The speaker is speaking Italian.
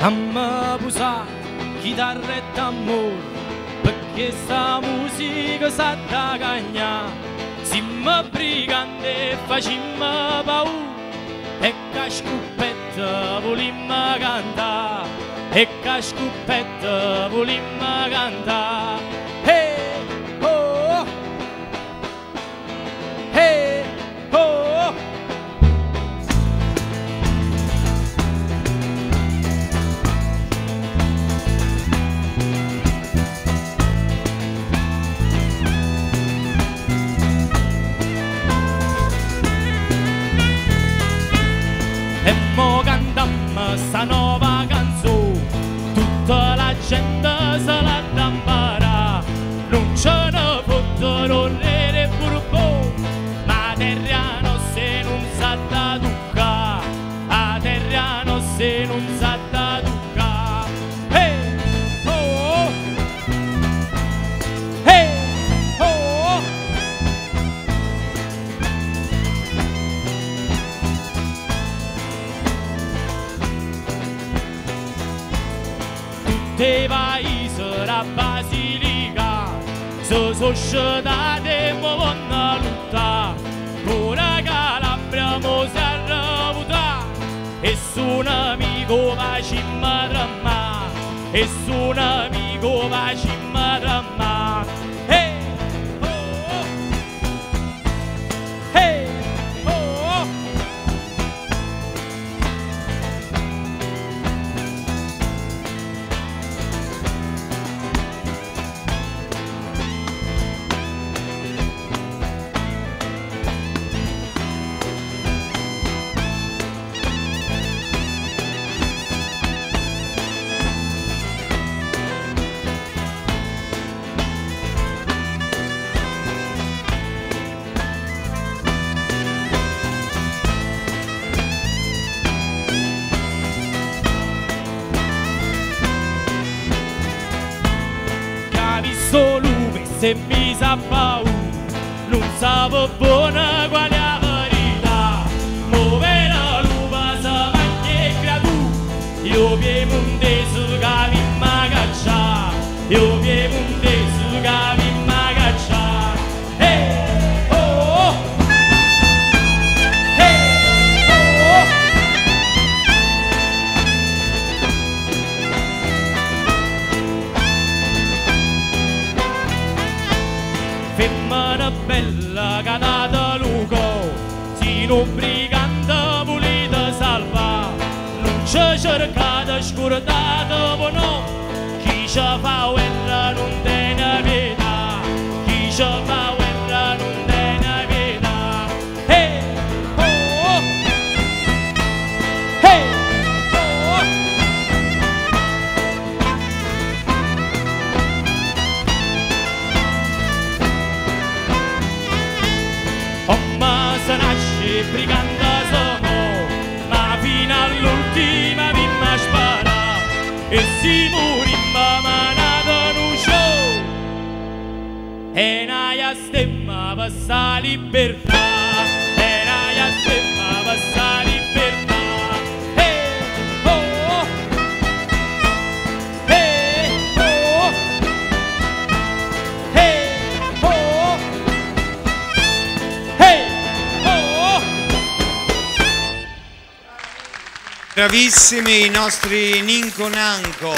Amma pusa chitarra e tamburo perché sta musica sa da cagna Simma brigante facimma paura e che scoppetta volimma cantare e che scoppetta volimma cantare se la da imparare Non ce ne fottono nere e burbone Ma terra nostra non sa da toccare A terra nostra non sa da toccare Hey, oh, oh. Hey, oh, oh. tutti la basilica se sono scetate e mo vanno lottare ora Calabria mo e sono amico va cimma e sono amico va cimma trama visto lume se mi sa paura non sapevo buona è la verità muove la lupa se mangia e creatura io vivo un teso che vi caccia io vivo Fem-me una bella gana de Lugo, sin obrigant de volir de salvar. Lunxa cercada, escortada, bono, qui ja vau en la nundera. Briganda sono, ma fino all'ultima vimma spara e si murimma manata no show. E naia stemma per sta libertà, Bravissimi i nostri Ninco Nanco